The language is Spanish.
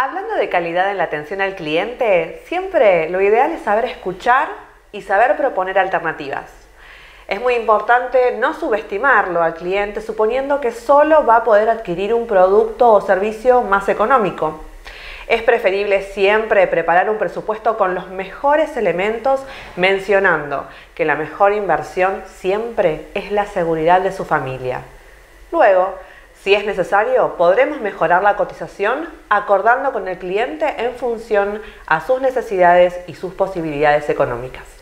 Hablando de calidad en la atención al cliente, siempre lo ideal es saber escuchar y saber proponer alternativas. Es muy importante no subestimarlo al cliente suponiendo que solo va a poder adquirir un producto o servicio más económico. Es preferible siempre preparar un presupuesto con los mejores elementos mencionando que la mejor inversión siempre es la seguridad de su familia. Luego, si es necesario, podremos mejorar la cotización acordando con el cliente en función a sus necesidades y sus posibilidades económicas.